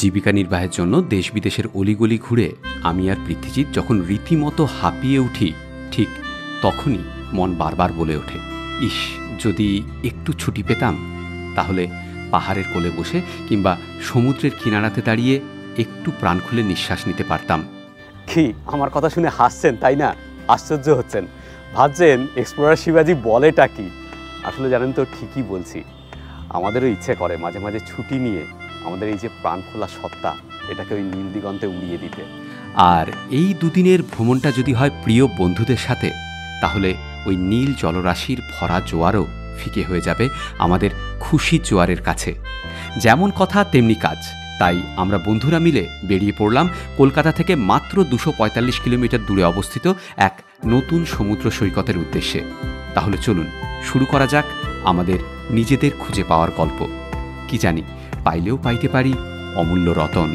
জীবিকা নির্বাহের জন্য দেশ বিদেশের অলিগলি ঘুরে আমি আর পৃথ্বীজিৎ যখন রীতিমতো হাঁপিয়ে উঠি, ঠিক তখনই মন বারবার বলে ওঠে, ইস, যদি একটু ছুটি পেতাম, তাহলে পাহাড়ের কোলে বসে কিংবা সমুদ্রের কিনারাতে দাঁড়িয়ে একটু প্রাণ খুলে নিঃশ্বাস নিতে পারতাম। কি, আমার কথা শুনে হাসছেন, তাই না? আশ্চর্য হচ্ছেন। ভাবছেন এক্সপ্লোরার শিবাজি বলেটা কি? আসলে জানেন তো ঠিকই বলছি। আমাদেরও ইচ্ছে করে মাঝে মাঝে ছুটি নিয়ে আমাদের এই যে প্রাণ খোলা সত্তা, এটাকে ওই নীল দিগন্তে উড়িয়ে দিতে। আর এই দুদিনের ভ্রমণটা যদি হয় প্রিয় বন্ধুদের সাথে, তাহলে ওই নীল জলরাশির ভরা জোয়ারও ফিকে হয়ে যাবে আমাদের খুশি জোয়ারের কাছে। যেমন কথা, তেমনি কাজ। তাই আমরা বন্ধুরা মিলে বেরিয়ে পড়লাম কলকাতা থেকে মাত্র দুশো কিলোমিটার দূরে অবস্থিত এক নতুন সমুদ্র সৈকতের উদ্দেশ্যে। তাহলে চলুন, শুরু করা যাক আমাদের নিজেদের খুঁজে পাওয়ার গল্প। কি জানি পাইলেও পাইতে পারি অমূল্য রতন।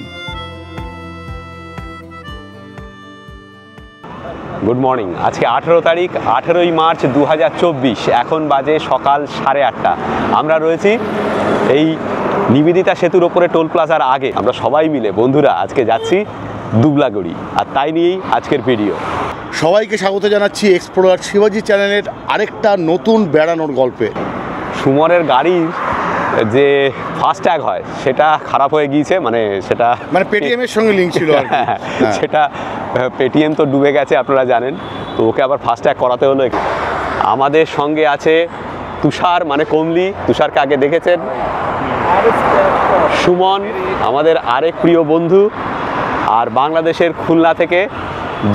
গুড মর্নিং আজকে আঠেরো তারিখ আঠেরোই মার্চ দু হাজার চব্বিশ। এখন বাজে সকাল সাড়ে আটটা। আমরা রয়েছি এই নিবেদিতা সেতুর ওপরে টোল প্লাজার আগে। আমরা সবাই মিলে বন্ধুরা আজকে যাচ্ছি দুবলাগড়ি। আর তাই নিয়েই আজকের ভিডিও। সবাইকে স্বাগত জানাচ্ছি এক্সপ্লোরার শিবাজি চ্যানেলের আরেকটা নতুন বেড়ানোর গল্পে। সুমনের গাড়ির যে ফাস্ট্যাগ হয় সেটা খারাপ হয়ে গিয়েছে মানে সেটা মানে পেটিএমের সঙ্গে লিঙ্ক ছিল হ্যাঁ। সেটা পেটিএম তো ডুবে গেছে আপনারা জানেন। তো ওকে আবার ফাস্ট্যাগ করাতে হলো। আমাদের সঙ্গে আছে তুষার মানে কমলি। তুষারকে আগে দেখেছেন? সুমন আমাদের আরেক প্রিয় বন্ধু আর বাংলাদেশের খুলনা থেকে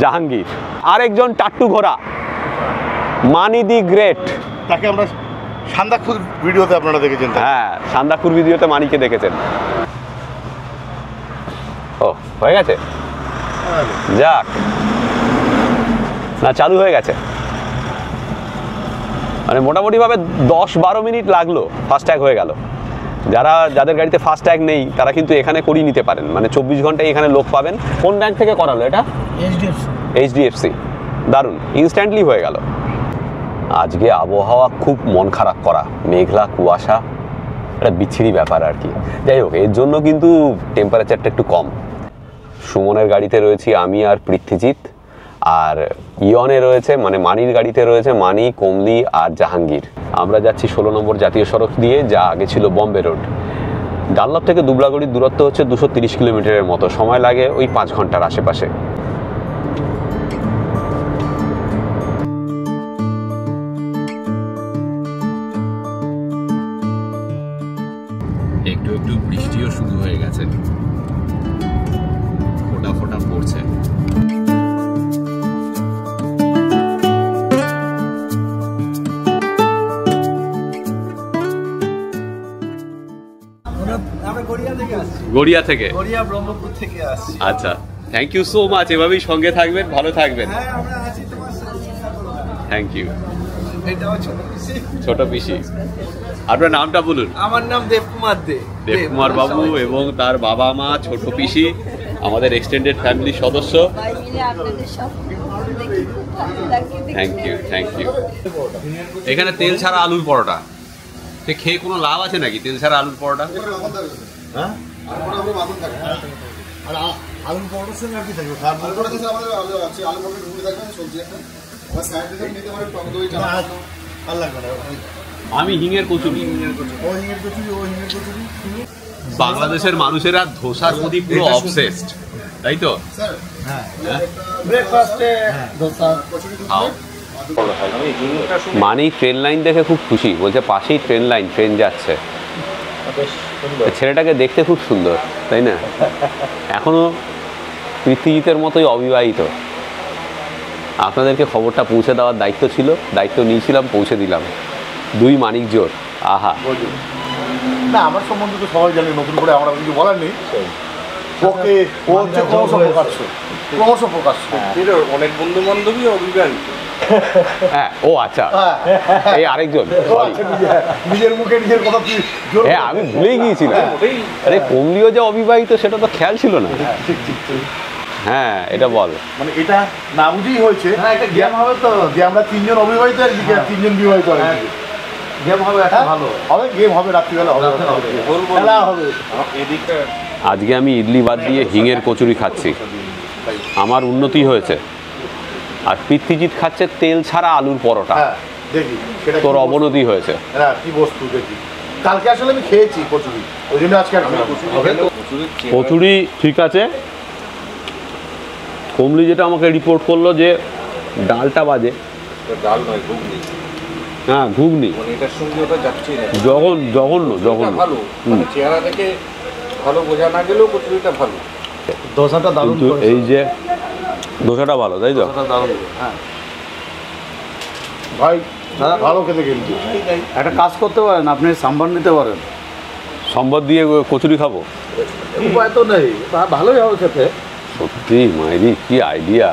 জাহাঙ্গীর। আরেকজন টাট্টু ঘোড়া মানি দি গ্রেট। তাকে আমরা সান্দাকপুর ভিডিওতে আপনারা দেখেছেন হ্যাঁ সান্দাকুর ভিডিওতে মানিকে দেখেছেন। ও হয়ে গেছে? যাক। না চালু হয়ে গেছে। মানে মোটামুটিভাবে দশ বারো মিনিট লাগল ফাস্ট্যাগ হয়ে গেল। যারা যাদের গাড়িতে ফাস্ট্যাগ নেই তারা কিন্তু এখানে করিয়ে নিতে পারেন। মানে চব্বিশ ঘন্টায় এখানে লোক পাবেন। কোন ব্যাংক থেকে করালো এটা? এইচডিএফসি দারুণ। ইনস্ট্যান্টলি হয়ে গেল। আজকে আবহাওয়া খুব মন খারাপ করা, মেঘলা, কুয়াশা, একটা বিচ্ছিরি ব্যাপার আর কি। যাই হোক, এর জন্য কিন্তু টেম্পারেচারটা একটু কম। সুমনের গাড়িতে রয়েছি আমি আর পৃথ্বীজিৎ, আর ইয়নে রয়েছে মানে মানির গাড়িতে রয়েছে মানি, কমলি আর জাহাঙ্গীর। আমরা যাচ্ছি ষোলো নম্বর জাতীয় সড়ক দিয়ে, যা আগে ছিল বম্বে রোড। ডানলপ থেকে দুবলাগড়ির দূরত্ব হচ্ছে দুশো তিরিশ কিলোমিটারের মতো। সময় লাগে ওই পাঁচ ঘণ্টার আশেপাশে। গড়িয়া থেকে? গড়িয়া ব্রহ্মপুর থেকে আসছি। আচ্ছা থ্যাংক ইউ সো মাচ এভাবেই সঙ্গে থাকবেন ভালো থাকবেন। হ্যাঁ আমরা আছি তোমার সাথে থ্যাংক ইউ ছোট পিসি। আপনার নামটা বলুন। আমার নাম দেবকুমার দে। দেবকুমার বাবু এবং তার বাবা মা ছোট পিসি আমাদের এক্সটেন্ডেড ফ্যামিলির সদস্য। থ্যাংক ইউ থ্যাংক ইউ এখানে তেল ছাড়া আলুর পরোটা। খেয়ে কোনো লাভ আছে নাকি? তেল ছাড়া আলুর পরোটা? আর আ- আলুর পরোটার সঙ্গে আর কি থাকবে খাবার আলুটা দিতে আমাদের আলু আছে আলু মটর ঢুকে থাকবে সবজি একটা আবার সাইড থেকে নিতে পারে টক দই না, আর আর লাগবে না আমি হিঙের কচুরি। ও হিঙের কচুরি ও হিঙের কচুরি বাংলাদেশের মানুষেরা ধোসার প্রতি পুরো অবসেসড তাই তো? মানি ট্রেন লাইন দেখে খুব খুশি বলছে পাশেই ট্রেন লাইন ট্রেন যাচ্ছে। ছেলেটাকে দেখতে খুব সুন্দর তাই না? এখনও পৃথ্বীজিতের মতোই অবিবাহিত। আপনাদেরকে খবরটা পৌঁছে দেওয়ার দায়িত্ব ছিল দায়িত্ব নিয়েছিলাম পৌঁছে দিলাম। দুই মানিক জোর আহা। না আমার সম্বন্ধে তো সবাই জানে নতুন করে আমার কিছু বলার নেই। ওকে ও হচ্ছে ক্রমশ প্রকাশ্য। ক্রমশ প্রকাশ্য। অনেক বন্ধু বান্ধবী অবিবাহিত। হ্যাঁ ও আচ্ছা। এই আরেকজন আচ্ছা, নিজে- নিজের মুখে নিজের কথা হ্যাঁ আমি ভুলেই গিয়েছিলাম। আরে কমলিও যে অবিবাহিত সেটা তো খেয়াল ছিল না। ঠিক ঠিক ঠিক। হ্যাঁ এটা বল। মানে এটা না বুঝেই হয়েছে। হ্যাঁ, একটা গেম হবে তো। যে আমরা তিনজন অবিবাহিত আর তিনজন বিবাহিত আর গেম হবে একটা হ্যাঁ? ভালো। হবে গেম হবে রাত্রিবেলা হবে। খেলা হবে। এদিকে আজকে আমি ইডলি বাদ দিয়ে হিঙের কচুরি খাচ্ছি। আমার উন্নতি হয়েছে। আর পৃথ্বীজিৎ খাচ্ছে তেল ছাড়া আলুর পরোটা। হ্যাঁ দেখি তোর অবনতি হয়েছে। হ্যাঁ কি বস্তু দেখি। কালকে আসলে আমি খেয়েছি কচুরি ওই জন্য আজকে কচুরি ঠিক আছে। কমলি যেটা আমাকে রিপোর্ট করল যে ডালটা বাজে। ডাল নয় ঘুগনি। হ্যাঁ ঘুগনি। মানে এটার সঙ্গে ওটা যাচ্ছেই না। জঘন জঘন্য জঘন্য। ভালো মানে চেহারা দেখে ভালো বোঝা না গেলেও কচুরিটা ভালো। দোসাটা দারুণ। এই যে দোসাটা ভালো তাই তো? ভাই ভাই ভালো খেতে কিন্তু। একটা কাজ করতে পারেন আপনি সাম্বার নিতে পারেন। সম্বাদ দিয়ে কচুরি খাব? উপায় তো নেই। ভালোই হবে খেতে। সত্যি মাইরি কি আইডিয়া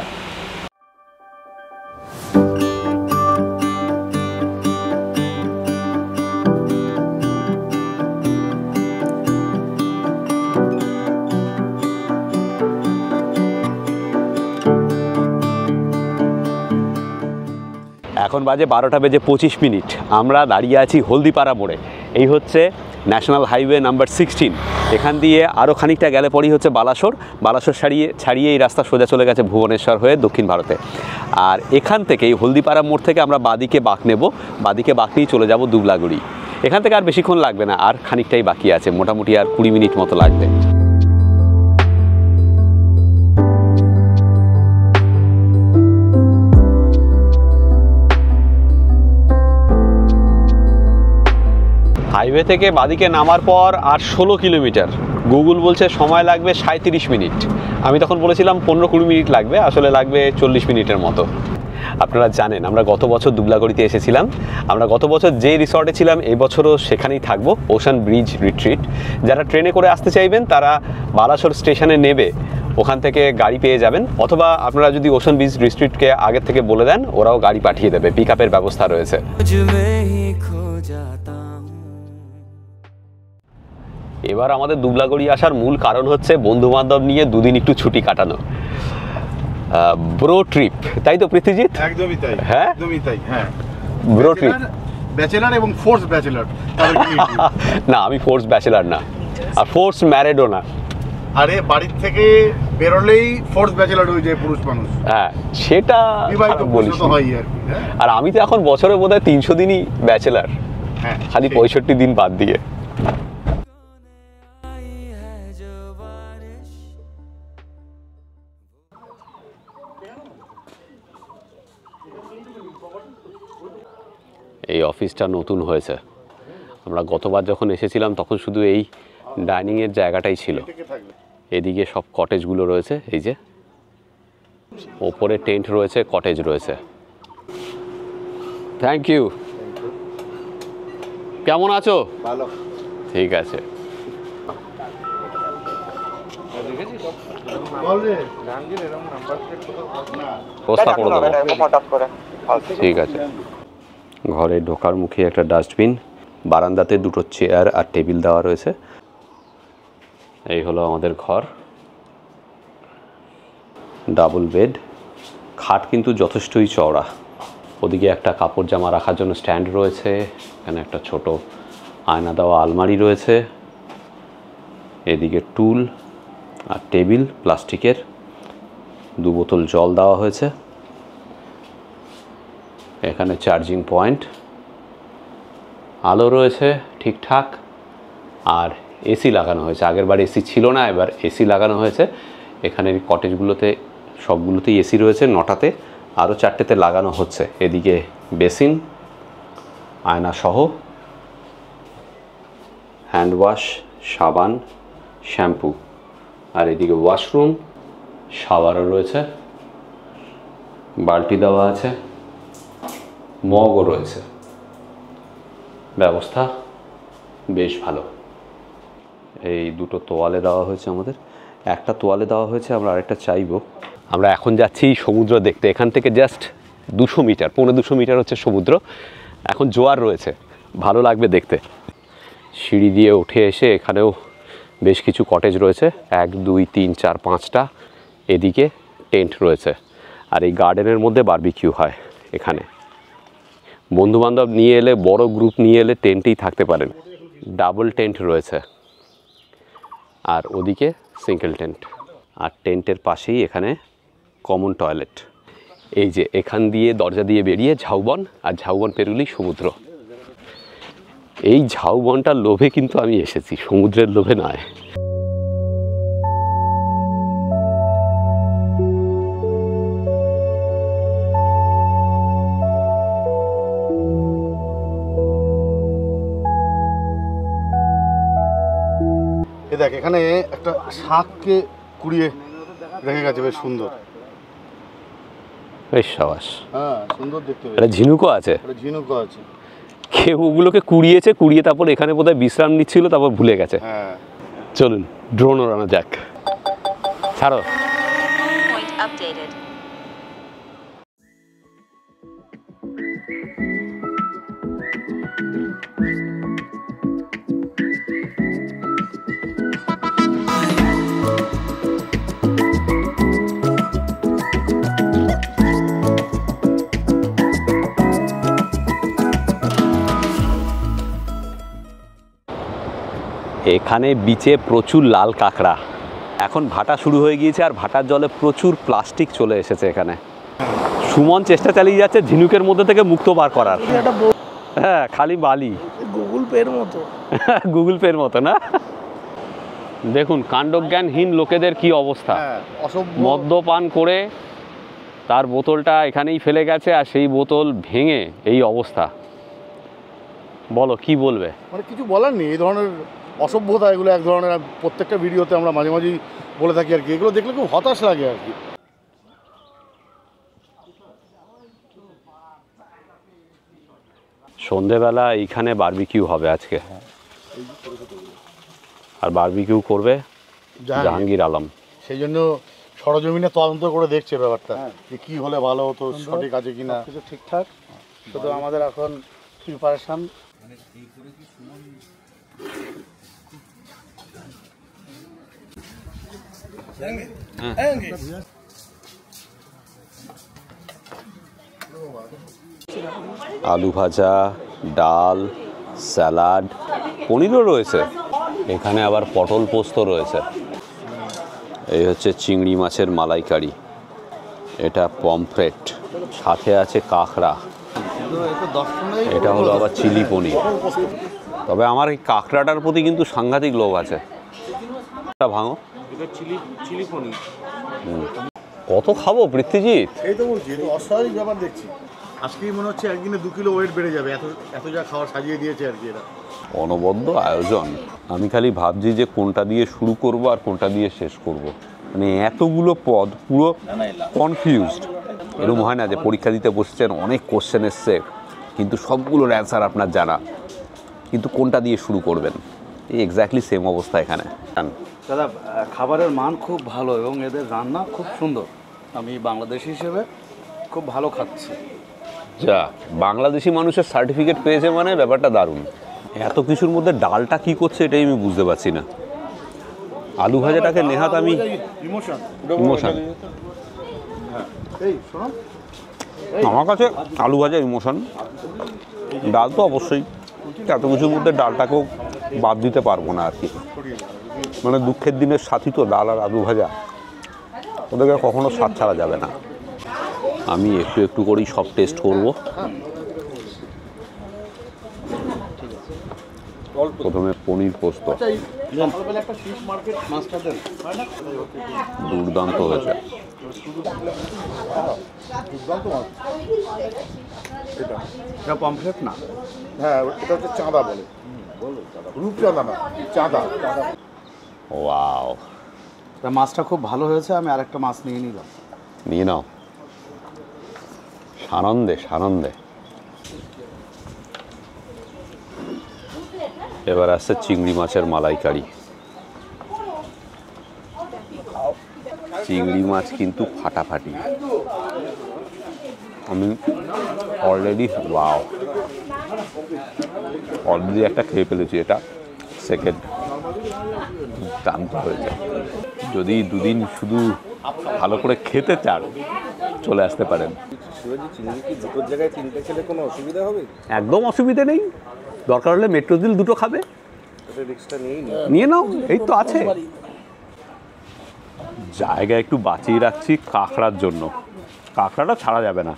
বাজে বারোটা বেজে পঁচিশ মিনিট। আমরা দাঁড়িয়ে আছি হলদিপাড়া মোড়ে। এই হচ্ছে ন্যাশনাল হাইওয়ে নাম্বার সিক্সটিন। এখান দিয়ে আরও খানিকটা গেলে পরেই হচ্ছে বালাসোর। বালাসোর ছাড়িয়ে ছাড়িয়ে এই রাস্তা সোজা চলে গেছে ভুবনেশ্বর হয়ে দক্ষিণ ভারতে। আর এখান থেকে এই হলদিপাড়া মোড় থেকে আমরা বাদিকে বাঁক নেব। বাদিকে বাঁক নিয়ে চলে যাব দুবলাগুড়ি। এখান থেকে আর বেশিক্ষণ লাগবে না, আর খানিকটাই বাকি আছে। মোটামুটি আর কুড়ি মিনিট মতো লাগবে। হাইওয়ে থেকে বাদিকে নামার পর আর ষোলো কিলোমিটার। গুগল বলছে সময় লাগবে সাঁত্রিশ মিনিট। আমি তখন বলেছিলাম পনেরো কুড়ি মিনিট লাগবে, আসলে লাগবে চল্লিশ মিনিটের মতো। আপনারা জানেন, আমরা গত বছর দুবলাগড়িতে এসেছিলাম। আমরা গত বছর যে রিসর্টে ছিলাম এই বছরও সেখানেই থাকব, ওশান ব্রিজ রিট্রিট। যারা ট্রেনে করে আসতে চাইবেন, তারা বালাসোর স্টেশনে নেবে। ওখান থেকে গাড়ি পেয়ে যাবেন। অথবা আপনারা যদি ওশান ব্রিজ রিট্রিটকে আগের থেকে বলে দেন, ওরাও গাড়ি পাঠিয়ে দেবে। পিক ব্যবস্থা রয়েছে। এবার আমাদের দুবলাগড়ি আসার মূল কারণ হচ্ছে বন্ধু বান্ধব নিয়ে দুদিন একটু ছুটি কাটানো। ব্রো ট্রিপ তাই তো পৃথ্বীজিৎ একদমই তাই হ্যাঁ? একদমই তাই হ্যাঁ। ব্রো ট্রিপ ব্যাচেলার এবং ফোর্স ব্যাচেলার না আমি ফোর্স ব্যাচেলার না আর ফোর্স ম্যারেডও না। আরে বাড়ির থেকে বেরোলেই ফোর্স ব্যাচেলার হয়ে যায় পুরুষ মানুষ। হ্যাঁ সেটা বলিস হয় আর? আর আমি তো এখন বছরে বোধহয় তিনশো দিনই ব্যাচেলার হ্যাঁ খালি। পঁয়ষট্টি দিন বাদ দিয়ে। অফিসটা নতুন হয়েছে। আমরা গতবার যখন এসেছিলাম তখন শুধু এই ডাইনিংয়ের জায়গাটাই ছিল। এদিকে সব কটেজগুলো রয়েছে এই যে। ওপরে টেন্ট রয়েছে কটেজ রয়েছে। থ্যাংক ইউ কেমন আছো? ভালো। ঠিক আছে। ঠিক আছে। ঘরে ঢোকার মুখে একটা ডাস্টবিন, বারান্দাতে দুটো চেয়ার আর টেবিল দেওয়া রয়েছে। এই হলো আমাদের ঘর। Double bed. খাট কিন্তু যথেষ্টই চওড়া। ওদিকে একটা কাপড় জামা রাখার জন্য স্ট্যান্ড রয়েছে, এখানে একটা ছোট আয়না দেওয়া আলমারি রয়েছে। এদিকে টুল আর টেবিল, প্লাস্টিকের। দু বোতল জল দেওয়া হয়েছে। এখানে চার্জিং পয়েন্ট আলো রয়েছে ঠিকঠাক, আর এসি লাগানো হয়েছে। আগের বার এসি ছিল না, এবার এসি লাগানো হয়েছে। এখানে কটেজগুলোতে সবগুলোতেই এসি রয়েছে, নটাতে। আরও চারটেতে লাগানো হচ্ছে। এদিকে বেসিন আয়না সহ। হ্যান্ড ওয়াশ সাবান শ্যাম্পু আর এদিকে ওয়াশরুম শাওয়ারও রয়েছে। বালতি দেওয়া আছে। মগও রয়েছে। ব্যবস্থা বেশ ভালো। এই দুটো তোয়ালে দেওয়া হয়েছে আমাদের। একটা তোয়ালে দেওয়া হয়েছে, আমরা আরেকটা চাইব। আমরা এখন যাচ্ছি সমুদ্র দেখতে। এখান থেকে জাস্ট দুশো মিটার, পৌনে দুশো মিটার হচ্ছে সমুদ্র। এখন জোয়ার রয়েছে, ভালো লাগবে দেখতে। সিঁড়ি দিয়ে উঠে এসে এখানেও বেশ কিছু কটেজ রয়েছে। এক, দুই, তিন, চার, পাঁচটা। এদিকে টেন্ট রয়েছে। আর এই গার্ডেনের মধ্যে বারবিকিউ হয় এখানে। বন্ধুবান্ধব নিয়ে এলে, বড় গ্রুপ নিয়ে এলে টেন্টেই থাকতে পারেন। ডাবল টেন্ট রয়েছে। আর ওদিকে সিঙ্গেল টেন্ট আর টেন্টের পাশেই এখানে কমন টয়লেট এই যে এখান দিয়ে দরজা দিয়ে বেরিয়ে ঝাউবন, আর ঝাউবন পেরুলি সমুদ্র। এই ঝাউবনটার লোভে কিন্তু আমি এসেছি, সমুদ্রের লোভে নয়। শাঁখকে কুড়িয়ে রেখে গেছে বেশ সুন্দর। বেশ সাবাস। হ্যাঁ সুন্দর দেখতে ঝিনুকও আছে? ঝিনুকও আছে। কেউ ওগুলোকে কুড়িয়েছে কুড়িয়ে তারপর এখানে বোধহয় বিশ্রাম নিচ্ছিল তারপর ভুলে গেছে। হ্যাঁ। চলুন ড্রোন ওড়ানো যাক। ছাড়ো। এখানে বিচে প্রচুর লাল কাঁকড়া। এখন ভাটা শুরু হয়ে গিয়েছে আর ভাটার জলে প্রচুর প্লাস্টিক চলে এসেছে এখানে। সুমন চেষ্টা চালিয়ে যাচ্ছে ঝিনুকের মধ্যে থেকে মুক্ত বার করার। হ্যাঁ খালি বালি। গুগল পের মতো। গুগল পের মতো না? দেখুন কাণ্ডজ্ঞানহীন লোকেদের কি অবস্থা। হ্যাঁ মদ্যপান করে তার বোতলটা এখানেই ফেলে গেছে আর সেই বোতল ভেঙে এই অবস্থা। বলো কি বলবে? মানে কিছু বলার নেই এই ধরনের অসভ্যতা এগুলো এক ধরনের প্রত্যেকটা ভিডিওতে আমরা মাঝে মাঝেই বলে থাকি আর কি। এগুলো দেখলে খুব হতাশ লাগে আর কি। সন্ধেবেলা এইখানে বারবিকিউ হবে আজকে। আর বারবিকিউ করবে জাহাঙ্গীর। আলম। সেই জন্য সরজমিনে তদন্ত করে দেখছে ব্যাপারটা যে কি হলে ভালো হতো সঠিক আছে কিনা। কিছু ঠিকঠাক। শুধু আমাদের এখন প্রিপারেশন আলু ভাজা, ডাল, স্যালাড, পনিরও রয়েছে। এখানে আবার পটল পোস্ত রয়েছে। এই হচ্ছে চিংড়ি মাছের মালাইকারি। এটা পমফ্রেট। সাথে আছে কাঁকড়া। এটা হলো আবার চিলি পনির। তবে আমার এই কাঁকড়াটার প্রতি কিন্তু সাংঘাতিক লোভ আছে। এটা ভাঙো হুম। কত খাব পৃথ্বীজিৎ এই তো বলছি এটা অস্বাভাবিক ব্যাপার দেখছি আজকেই মনে হচ্ছে একদিনে দু কিলো ওয়েট বেড়ে যাবে এত এত যা খাবার সাজিয়ে দিয়েছে আর কি এরা। অনবদ্য আয়োজন। আমি খালি ভাবছি যে কোনটা দিয়ে শুরু করব আর কোনটা দিয়ে শেষ করব। মানে এতগুলো পদ পুরো কনফিউজড এরকম হয় না যে পরীক্ষা দিতে বসছেন অনেক কোশ্চেন এসছে কিন্তু সবগুলোর অ্যান্সার আপনার জানা। কিন্তু কোনটা দিয়ে শুরু করবেন? এই এক্স্যাক্টলি সেম অবস্থা এখানে। দাদা খাবারের মান খুব ভালো এবং এদের রান্না খুব সুন্দর। আমি বাংলাদেশি হিসেবে খুব ভালো খাচ্ছি। যা বাংলাদেশি মানুষের সার্টিফিকেট পেয়েছে মানে ব্যাপারটা দারুণ। এত কিছুর মধ্যে ডালটা কি করছে এটাই আমি বুঝতে পারছি না। আলু ভাজাটাকে নেহাত আমি ইমোশন। ইমোশন। এই। আমার কাছে আলু ভাজা ইমোশন। ডাল তো অবশ্যই। এত কিছুর মধ্যে ডালটাকেও বাদ দিতে পারব না আর কি। মানে দুঃখের দিনের সাথী তো ডাল আর আলু ভাজা। ওদেরকে কখনো স্বাদ ছাড়া যাবে না। আমি একটু একটু করেই সব টেস্ট করব। প্রথমে পনির পোস্ত। সকালবেলা একটা ফিশ মার্কেট মাছটা দেন দুর্দান্ত হয়েছে। এটা না? হ্যাঁ এটা হচ্ছে চাঁদা বলে। রূপচাঁদা না চাঁদা ওয়াও। তা মাছটা খুব ভালো হয়েছে আমি আরেকটা মাছ নিয়ে নিলাম। নিয়ে নাও। সানন্দে সানন্দে। এবার আসছে চিংড়ি মাছের মালাইকারি। চিংড়ি মাছ কিন্তু ফাটাফাটি। আমি অলরেডি ওয়াও অলরেডি একটা খেয়ে ফেলেছি এটা। সেকেন্ড দাম দান্ত হয়েছে যদি দুদিন শুধু ভালো করে খেতে চান চলে আসতে পারেন। একদম অসুবিধে নেই। দরকার হলে মেট্রো দিল দুটো খাবে। নিয়ে নাও এই তো আছে। জায়গা একটু বাঁচিয়ে রাখছি কাঁকড়ার জন্য। কাঁকড়াটা ছাড়া যাবে না।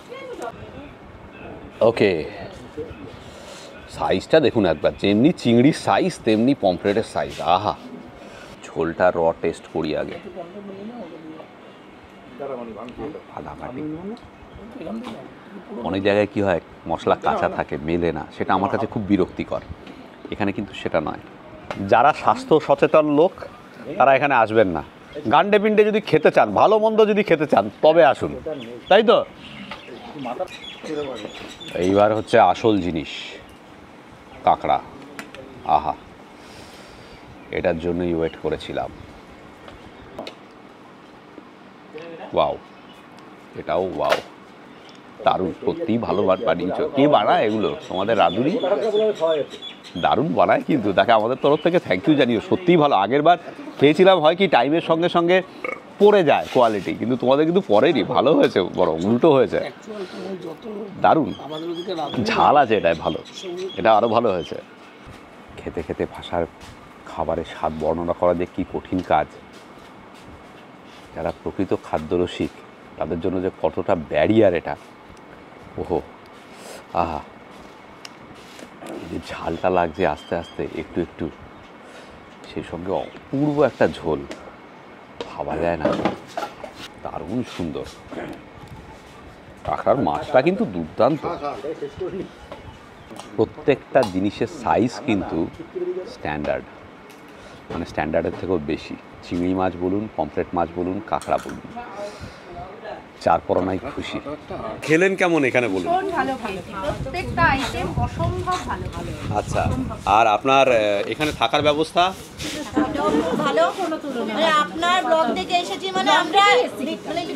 ওকে সাইজটা দেখুন একবার, যেমনি চিংড়ির সাইজ তেমনি পমফ্রেটের সাইজ আহা! ঝোলটা র টেস্ট করি আগে। অনেক জায়গায় কি হয়, মশলা কাঁচা থাকে, মেলে না, সেটা আমার কাছে খুব বিরক্তিকর। এখানে কিন্তু সেটা নয়। যারা স্বাস্থ্য সচেতন লোক, তারা এখানে আসবেন না। গান্ডে পিন্ডে যদি খেতে চান, ভালো মন্দ যদি খেতে চান, তবে আসুন। তাই তো? এইবার হচ্ছে আসল জিনিস। কাঁকড়া। আহা এটার জন্যই ওয়েট করেছিলাম। ওয়াও এটাও ওয়াও দারুণ সত্যিই ভালো বার বানিয়েছ। কে বানায় এগুলো? তোমাদের রাঁধুনি? দারুণ বানায় কিন্তু। তাকে আমাদের তরফ থেকে থ্যাংক ইউ জানিও। সত্যিই ভালো। আগের বার খেয়েছিলাম, হয় কি টাইমের সঙ্গে সঙ্গে পড়ে যায় কোয়ালিটি কিন্তু তোমাদের কিন্তু পড়েনি। ভালো হয়েছে বড় উল্টো হয়েছে। দারুণ। ঝাল আছে এটাই ভালো। এটা আরও ভালো হয়েছে। খেতে খেতে ভাষার খাবারের স্বাদ বর্ণনা করা যে কী কঠিন কাজ। যারা প্রকৃত খাদ্যরসিক, তাদের জন্য যে কতটা ব্যারিয়ার এটা। ওহো, আহা। যে ঝালটা লাগছে আস্তে আস্তে, একটু একটু। সেই সঙ্গে অপূর্ব একটা ঝোল। ভাবা যায় না। দারুণ সুন্দর। কাঁকড়ার মাছটা কিন্তু দুর্দান্ত। প্রত্যেকটা জিনিসের সাইজ কিন্তু স্ট্যান্ডার্ড মানে স্ট্যান্ডার্ডের থেকেও বেশি। চিংড়ি মাছ বলুন, পমফ্রেট মাছ বলুন, কাঁকড়া বলুন। চার পরনাই খুশি। খেলেন কেমন এখানে বলুন? ভালো ভালো প্রত্যেকটা আইটেম অসম্ভব ভালো ভালো আচ্ছা আর আপনার এখানে থাকার ব্যবস্থা? ভালো। মানে আপনার ব্লগ থেকে এসেছি মানে আমরা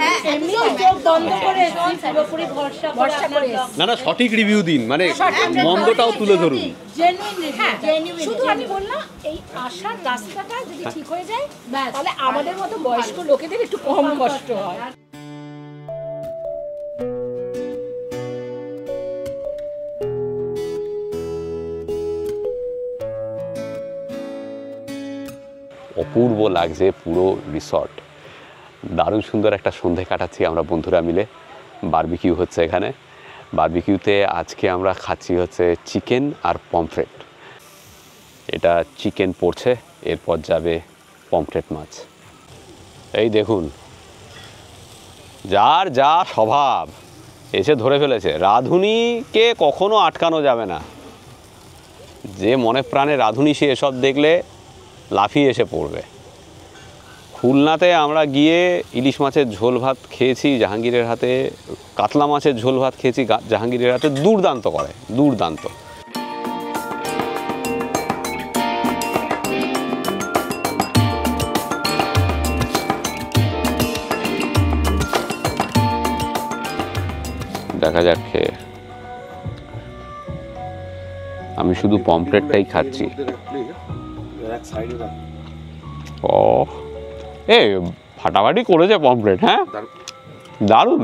হ্যাঁ না না সঠিক রিভিউ দিন মানে মন্দটাও তুলে ধরুন। জেনুইন হ্যাঁ জেনুইন শুধু আমি বললাম এই আসার রাস্তাটা যদি ঠিক হয়ে যায় তাহলে আমাদের মতো বয়স্ক লোকেদের একটু কম কষ্ট হয়। অপূর্ব লাগছে, পুরো রিসর্ট দারুণ সুন্দর একটা সন্ধে কাটাচ্ছি আমরা বন্ধুরা মিলে। বারবিকিউ হচ্ছে এখানে। বারবিকিউতে আজকে আমরা খাচ্ছি হচ্ছে চিকেন আর পমফ্রেট এটা চিকেন পড়ছে, এরপর যাবে পমফ্রেট মাছ। এই দেখুন। যার যা স্বভাব এসে ধরে ফেলেছে। রাঁধুনিকে কখনো আটকানো যাবে না। যে মনে প্রাণে রাঁধুনি সে এসব দেখলে লাফিয়ে এসে পড়বে। খুলনাতে আমরা গিয়ে ইলিশ মাছের ঝোল ভাত খেয়েছি, জাহাঙ্গীরের হাতে, কাতলা মাছের ঝোল ভাত খেয়েছি জাহাঙ্গীরের হাতে দুর্দান্ত করে, দুর্দান্ত। দেখা যাক আমি শুধু পমফ্রেটটাই খাচ্ছি। এক সাইডে রাখ। ও। এ ফাটাফাটি করেছে পমফ্রেট হ্যাঁ? দারুণ।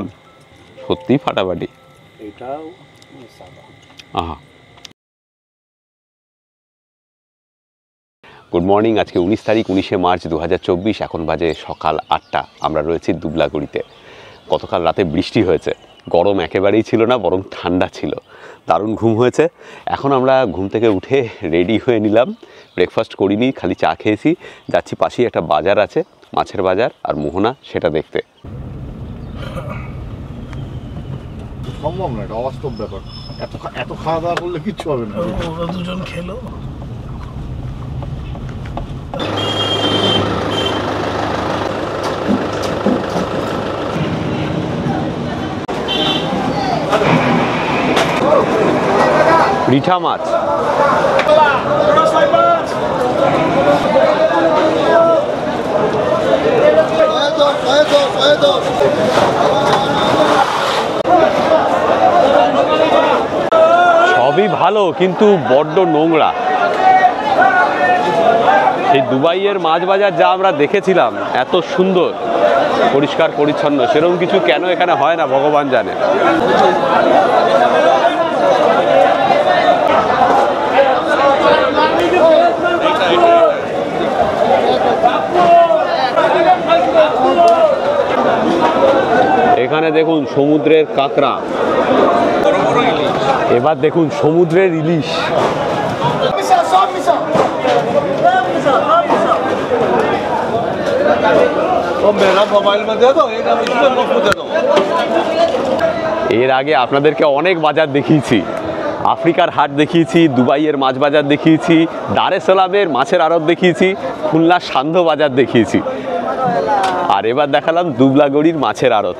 সত্যিই ফাটাফাটি। এটাও আহা। গুড মর্নিং আজকে উনিশ তারিখ উনিশে মার্চ দু হাজার চব্বিশ এখন বাজে সকাল আটটা। আমরা রয়েছি দুবলাগুড়িতে। গতকাল রাতে বৃষ্টি হয়েছে। গরম একেবারেই ছিল না বরং ঠান্ডা ছিল। দারুণ ঘুম হয়েছে। এখন আমরা ঘুম থেকে উঠে রেডি হয়ে নিলাম। ব্রেকফাস্ট করিনি খালি চা খেয়েছি। যাচ্ছি পাশেই একটা বাজার আছে মাছের বাজার আর মোহনা সেটা দেখতে। সম্ভব না এটা অবাস্তব ব্যাপার। এত এত খাওয়া দাওয়া করলে কিচ্ছু হবে না। ওরা দুজন খেলো। রিঠা মাছ শয়ে দশ শয়ে দশ শয়ে দশ সবই ভালো, কিন্তু বড্ড নোংরা। সেই দুবাইয়ের মাছ বাজার যা আমরা দেখেছিলাম, এত সুন্দর, পরিষ্কার, পরিচ্ছন্ন, সেরকম কিছু কেন এখানে হয় না, ভগবান জানে। এখানে দেখুন সমুদ্রের কাঁকড়া। এবার দেখুন সমুদ্রের ইলিশ। এর আগে আপনাদেরকে অনেক বাজার দেখিয়েছি। আফ্রিকার হাট দেখিয়েছি, দুবাইয়ের মাছ বাজার দেখিয়েছি, দার এস সালামের মাছের আড়ত দেখিয়েছি খুলনার সান্ধ্য বাজার দেখিয়েছি। আর এবার দেখালাম দুবলাগড়ির মাছের আড়ত।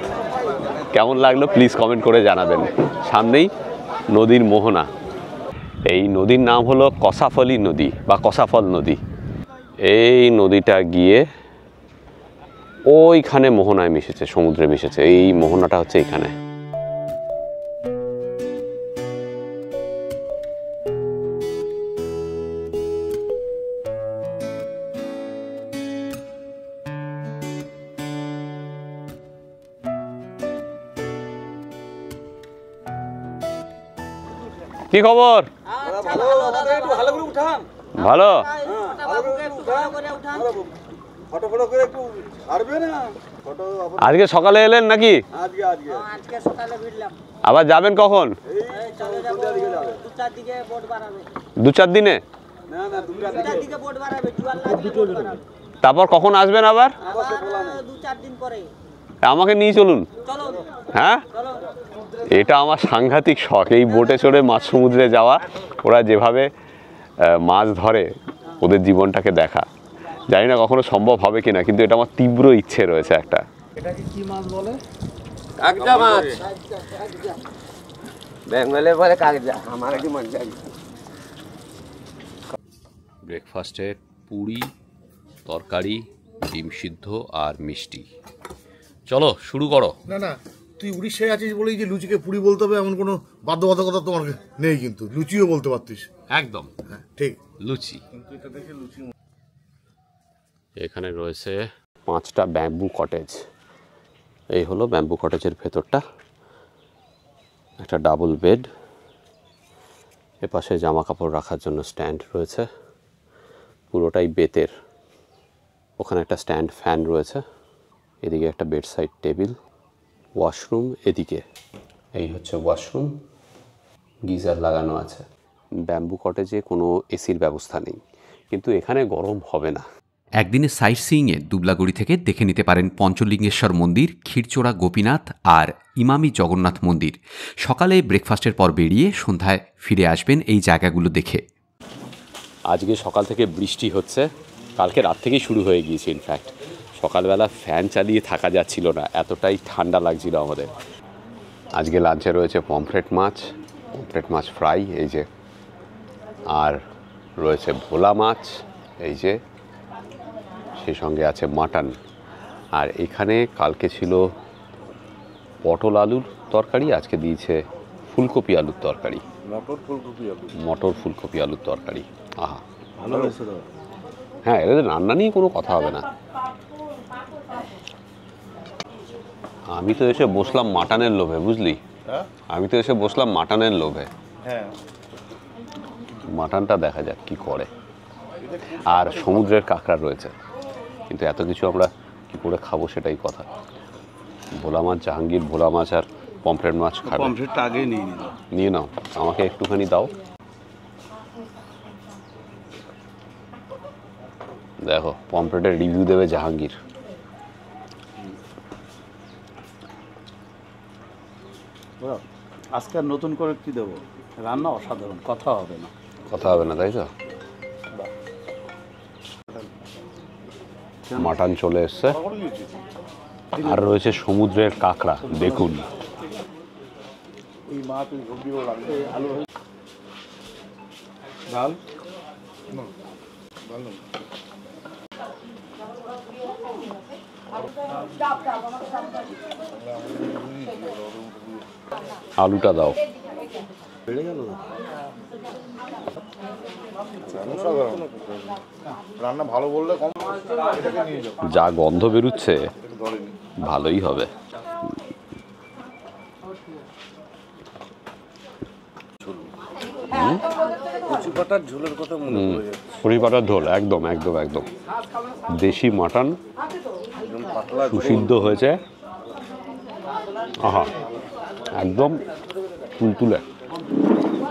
কেমন লাগল প্লিজ কমেন্ট করে জানাবেন। সামনেই নদীর মোহনা। এই নদীর নাম হলো কসাফলি নদী বা কসাফল নদী। এই নদীটা গিয়ে ওইখানে মোহনায় মিশেছে, সমুদ্রে মিশেছে। এই মোহনাটা হচ্ছে এইখানে কি খবর? ভালো? আজকে সকালে এলেন নাকি? আবার যাবেন কখন? দু চার দিনে? তারপর কখন আসবেন আবার? আমাকে নিয়ে চলুন। হ্যাঁ? এটা আমার সাংঘাতিক শখ। এই বোটে চড়ে মাছ সমুদ্রে যাওয়া ওরা যেভাবে মাছ ধরে ওদের জীবনটাকে দেখা। জানি না কখনো সম্ভব হবে কিনা কিন্তু এটা আমার তীব্র ইচ্ছে রয়েছে একটা। এটাকে কি মাছ বলে? কাগজা মাছ। বেঙ্গলের বলে কাগজা আমার কি মন যায় ব্রেকফাস্টে পুরি তরকারি ডিম সিদ্ধ আর মিষ্টি। চলো শুরু করো। না না তুই উড়িষ্যায় আছিস বলেই যে লুচিকে পুরি বলতে হবে এমন কোনো বাধ্যবাধকতা তোমার নেই কিন্তু। লুচিও বলতে পারতিস। একদম। হ্যাঁ ঠিক। লুচি। এখানে রয়েছে পাঁচটা ব্যাম্বু কটেজ। এই হলো ব্যাম্বু কটেজের ভেতরটা। একটা ডাবল বেড। এপাশে জামা কাপড় রাখার জন্য স্ট্যান্ড রয়েছে। পুরোটাই বেতের। ওখানে একটা স্ট্যান্ড ফ্যান রয়েছে। এদিকে একটা বেড সাইড টেবিল। ওয়াশরুম এদিকে। এই হচ্ছে ওয়াশরুম। গিজার লাগানো আছে। ব্যাম্বু কটেজে কোনো এসির ব্যবস্থা নেই। কিন্তু এখানে গরম হবে না। একদিনে সাইট সিইংয়ে দুবলাগুড়ি থেকে দেখে নিতে পারেন পঞ্চলিঙ্গেশ্বর মন্দির ক্ষীরচোড়া গোপীনাথ আর ইমামি জগন্নাথ মন্দির। সকালে ব্রেকফাস্টের পর বেরিয়ে সন্ধ্যায় ফিরে আসবেন এই জায়গাগুলো দেখে। আজকে সকাল থেকে বৃষ্টি হচ্ছে। কালকে রাত থেকেই শুরু হয়ে গিয়েছে ইনফ্যাক্ট সকালবেলা ফ্যান চালিয়ে থাকা যাচ্ছিল না এতটাই ঠান্ডা লাগছিল আমাদের। আজকে লাঞ্চে রয়েছে পমফ্রেট মাছ পমফ্রেট মাছ ফ্রাই এই যে। আর রয়েছে ভোলা মাছ এই যে। সেই সঙ্গে আছে মাটন আর এখানে কালকে ছিল পটল আলুর তরকারি আজকে দিয়েছে ফুলকপি আলুর তরকারি। মটর ফুলকপি আলু। মটর ফুলকপি আলুর তরকারি। আহা। ভালো হ্যাঁ এদের রান্না নিয়ে কোনো কথা হবে না। আমি তো এসে বসলাম মাটনের লোভে বুঝলি? হ্যাঁ? আমি তো এসে বসলাম মাটনের লোভে। হ্যাঁ। মাটনটা দেখা যাক কি করে। আর সমুদ্রের কাঁকড়া রয়েছে। কিন্তু এত কিছু আমরা কি করে খাব সেটাই কথা। ভোলা মাছ জাহাঙ্গীর ভোলা মাছ আর পমফ্রেট মাছ খাবে। পমফ্রেটটা আগেই নিয়ে নিলাম নিয়ে নাও। আমাকে একটুখানি দাও। দেখো পমফ্রেটের রিভিউ দেবে জাহাঙ্গীর বুঝলো? আজকে আর নতুন করে কি দেবো? রান্না অসাধারণ কথা হবে না। কথা হবে না তাই তো? মাটন চলে এসছে। আর রয়েছে সমুদ্রের কাঁকড়া দেখুন। আলু ডাল? আলুটা দাও। বেড়ে গেল অসাধারণ রান্না ভালো বললে কম। এটাকে নিয়ে যাও যা গন্ধ বেরুচ্ছে ভালোই হবে। কচি ঝোলের কথা মনে পড়ে যাচ্ছে। পুরি পাটার ঝোল একদম একদম একদম। দেশি মাটন একদম পাতলা ঝোল। সুসিদ্ধ হয়েছে। আহা একদম তুলতুলে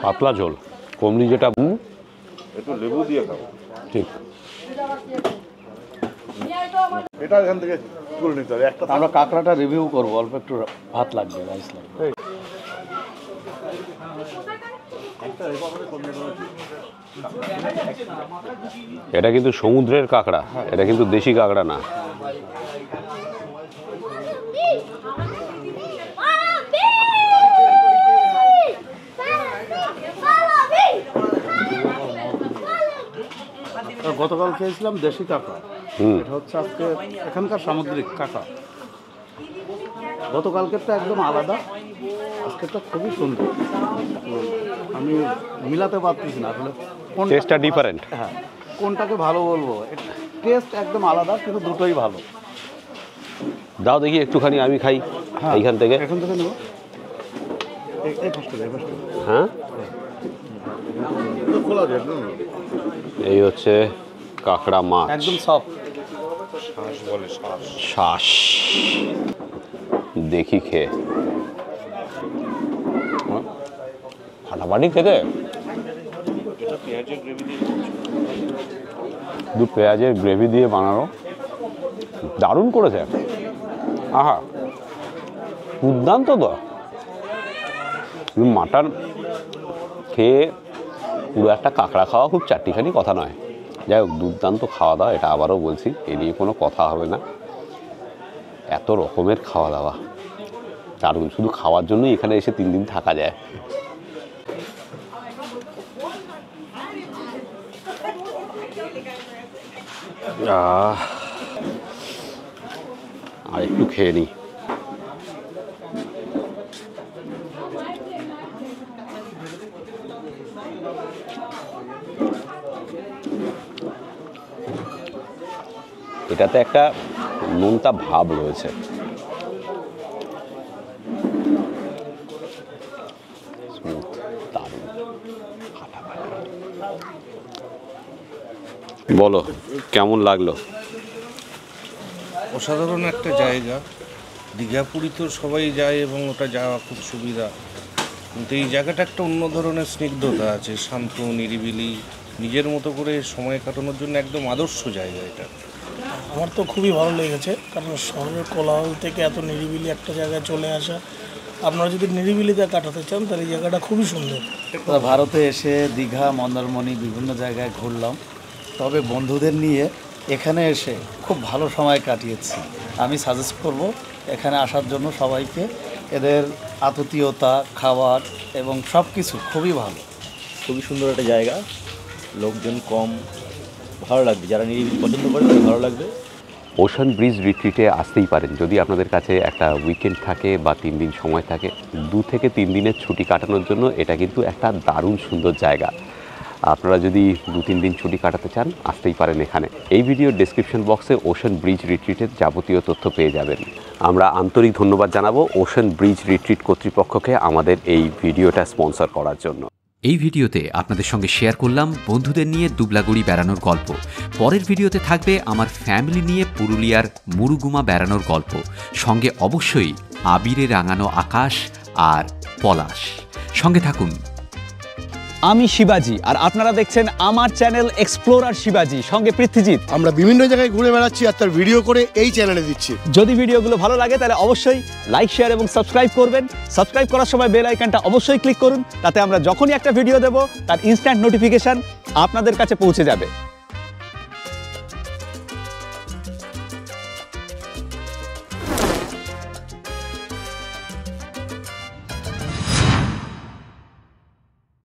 পাতলা ঝোল কমলি যেটা একটু লেবু দিয়ে খাও ঠিক। এটা এখান থেকে তুলে নিতে হবে। একটা আমরা কাঁকড়াটা রিভিউ করব অল্প একটু ভাত লাগবে রাইস লাগবে। এটা কিন্তু সমুদ্রের কাঁকড়া এটা কিন্তু দেশি কাঁকড়া না। গতকাল খেয়েছিলাম দেশি কাঁকড়া। এটা হচ্ছে আজকে এখানকার সামুদ্রিক কাঁকড়া। গতকালকেরটা একদম আলাদা। আজকেরটা খুবই সুন্দর। আমি মিলাতে পারতেছি না আসলে কোনটা- টেস্টটা ডিফারেন্ট হ্যাঁ কোনটাকে ভালো বলব? টেস্ট একদম আলাদা কিন্তু দুটোই ভালো। দাও দেখি একটুখানি আমি খাই হ্যাঁ এইখান থেকে। এখান থেকে নেব। হ্যাঁ? খোলা যায় এই হচ্ছে কাঁকড়া মাছ। একদম সফট শ্বাস দেখি খেয়ে? ফাটাফাটি খেতে? দু পেঁয়াজের গ্রেভি দিয়ে বানানো। দারুণ করেছে। আহা। দুর্দান্ত তো। মাটন খেয়ে পুরো একটা কাঁকড়া খাওয়া খুব চারটিখানি কথা নয়। যাই হোক, দুর্দান্ত খাওয়া দাওয়া, এটা আবারও বলছি, এ নিয়ে কোনো কথা হবে না। এত রকমের খাওয়া দাওয়া। দারুণ, শুধু খাওয়ার জন্যই এখানে এসে তিন দিন থাকা যায়। আর একটু খেয়ে নিই। এটাতে একটা নোনতা ভাব রয়েছে। বলো, কেমন লাগল? অসাধারণ একটা জায়গা। দীঘা পুরী তো সবাই যায় এবং ওটা যাওয়া খুব সুবিধা। কিন্তু এই জায়গাটা একটা অন্য ধরনের স্নিগ্ধতা আছে, শান্ত, নিরিবিলি, নিজের মতো করে সময় কাটানোর জন্য একদম আদর্শ জায়গা এটা। আমার তো খুবই ভালো লেগেছে কারণ শহরের কোলাহল থেকে এত নিরিবিলি একটা জায়গায় চলে আসা। আপনারা যদি নিরিবিলিতে কাটাতে চান তাহলে এই জায়গাটা খুবই সুন্দর। ভারতে এসে দীঘা মন্দারমণি বিভিন্ন জায়গায় ঘুরলাম। তবে বন্ধুদের নিয়ে এখানে এসে খুব ভালো সময় কাটিয়েছি। আমি সাজেস্ট করব এখানে আসার জন্য সবাইকে এদের আতিথীয়তা খাবার এবং সব কিছু খুবই ভালো। খুবই সুন্দর একটা জায়গা। লোকজন কম ভালো লাগবে। যারা নিরিবিলি পছন্দ করে তাদের ভালো লাগবে। ওশান ব্রিজ রিট্রিটে আসতেই পারেন। যদি আপনাদের কাছে একটা উইকেন্ড থাকে বা তিন দিন সময় থাকে, দু থেকে তিন দিনের ছুটি কাটানোর জন্য এটা কিন্তু একটা দারুণ সুন্দর জায়গা। আপনারা যদি দু তিন দিন ছুটি কাটাতে চান, আসতেই পারেন এখানে। এই ভিডিওর ডেসক্রিপশন বক্সে ওশান ব্রিজ রিট্রিটের যাবতীয় তথ্য পেয়ে যাবেন। আমরা আন্তরিক ধন্যবাদ জানাব ওশান ব্রিজ রিট্রিট কর্তৃপক্ষকে আমাদের এই ভিডিওটা স্পন্সর করার জন্য। এই ভিডিওতে আপনাদের সঙ্গে শেয়ার করলাম বন্ধুদের নিয়ে দুবলাগুড়ি বেড়ানোর গল্প। পরের ভিডিওতে থাকবে আমার ফ্যামিলি নিয়ে পুরুলিয়ার মুরুগুমা বেড়ানোর গল্প। সঙ্গে অবশ্যই আবিরে রাঙানো আকাশ আর পলাশ। সঙ্গে থাকুন। আমি শিবাজি আর আপনারা দেখছেন আমার চ্যানেল এক্সপ্লোরার শিবাজি সঙ্গে পৃথ্বীজিৎ আমরা বিভিন্ন জায়গায় ঘুরে বেড়াচ্ছি আর তার ভিডিও করে এই চ্যানেলে দিচ্ছি। যদি ভিডিওগুলো ভালো লাগে তাহলে অবশ্যই লাইক শেয়ার এবং সাবস্ক্রাইব করবেন। সাবস্ক্রাইব করার সময় বেল আইকনটা অবশ্যই ক্লিক করুন তাতে আমরা যখনই একটা ভিডিও দেব তার ইনস্ট্যান্ট নোটিফিকেশন আপনাদের কাছে পৌঁছে যাবে।